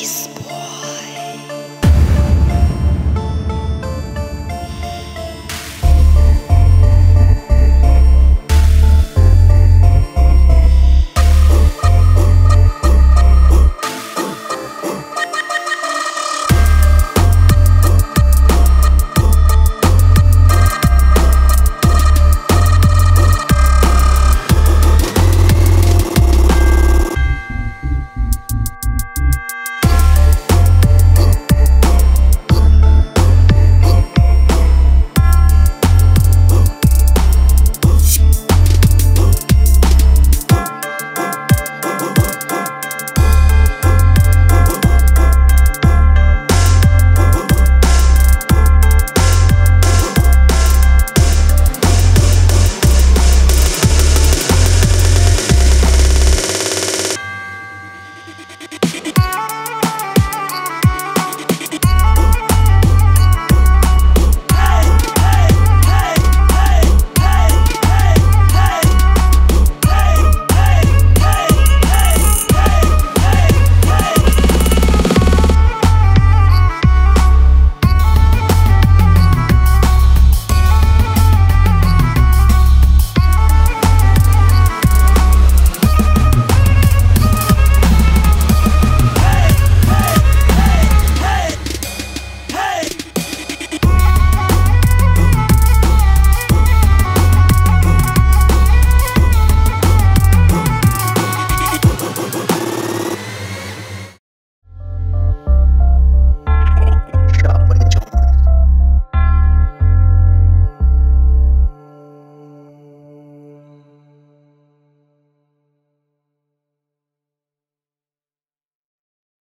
Peace.